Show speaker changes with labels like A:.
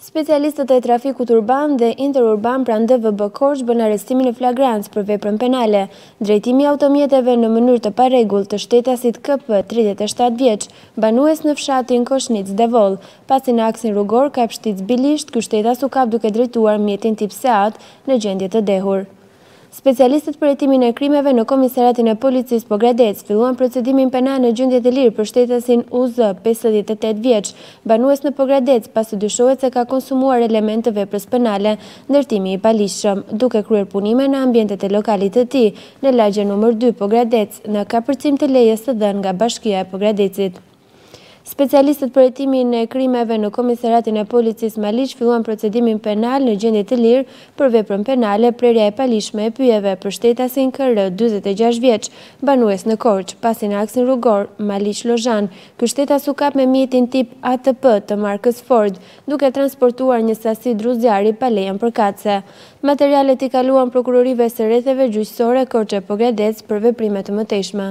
A: Specialistët e Trafikut Urban dhe Interurban pranë DVB Korçë bënë arrestimin në flagrancë për veprën penale Drejtimi i automjeteve në mënyrë të parregullt të shtetasit KP. tridhjetë e shtatë vjeç, banues në fshatin Koshnicë Devoll, pasi në aksin rrugor Kapshticë-Bilisht ky shtetas u kap duke drejtuar mjetin tip Seat në gjendje të dehur. Specialistët për hetimin e krimeve në Komisariatin e Policisë Pogradec filluan procedimin penal në gjendje të lirë për shtetasin UZ, pesëdhjetë e tetë vjeç, banues në Pogradec, pasi dyshohet se ka konsumuar elementë të veprës penale Ndërtimi i paligjshëm, duke kryer punime në ambientet e lokalit të tij, në lagjen numër dy, Pogradec, në kapërcim të lejes së dhënë nga Bashkia e Pogradecit. Specialistët për hetimin e krimeve në Komisariatin e Policisë Maliq filluan procedimin penal në gjendje të lirë për veprën penale Prerja e paligjshme e pyjeve për shtetasin KR. dyzet e gjashtë vjeç, banues në Korçë, pasi në aksin rrugor Maliq-Lozhan, ky shtetas u kap me mjetin tip ATP të markës Ford, duke transportuar një sasi dru zjarri pa lejen përkatëse. Materialet i kaluan Prokurorive së Rretheve Gjyqësore Korçë e Pogradec për veprime të mëtejshme.